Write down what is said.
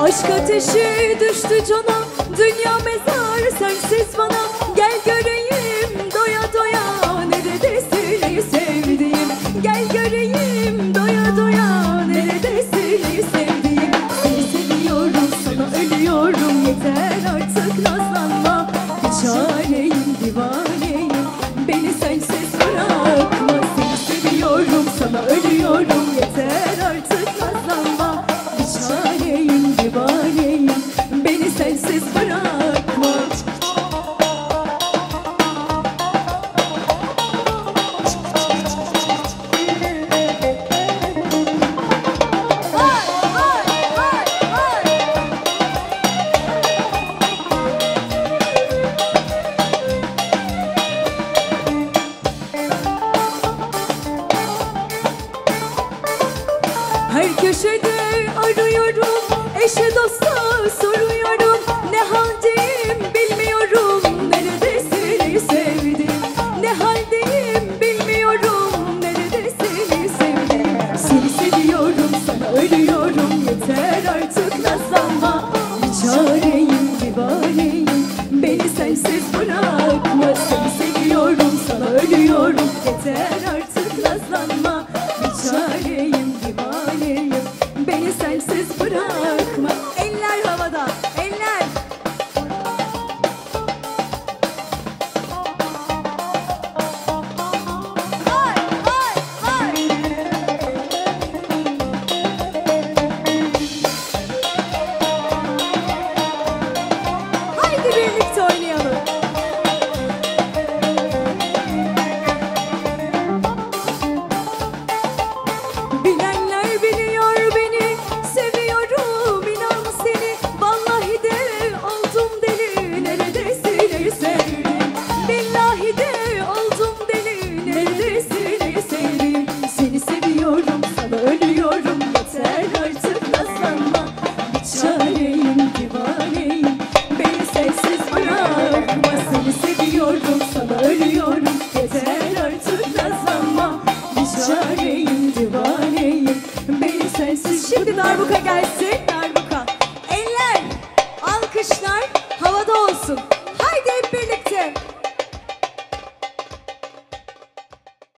ateşi düştü cana Dünya mezar sensiz bana. Gel göreyim doya doya Neredesin sevdiğim? Gel göreyim doya doya Neredesin sevdiğim? Seni seviyorum sana ölüyorum Yeter artık nazlanma. Bir çareyim divaneyim Beni sensiz bırakma. Seni seviyorum sana ölüyorum Yeter artık Her köşede arıyorum Eşe dosta soruyorum. Ne haldeyim bilmiyorum Neredesin sevdim? Ne haldeyim bilmiyorum Neredesin sevdim? Seni seviyorum sana ölüyorum Yeter artık nazlanma Bir çareyim divaneyim Beni sensiz bırakma. Seni seviyorum sana ölüyorum Yeter artık nazlanma sensiz bırak Haydi darbuka gel.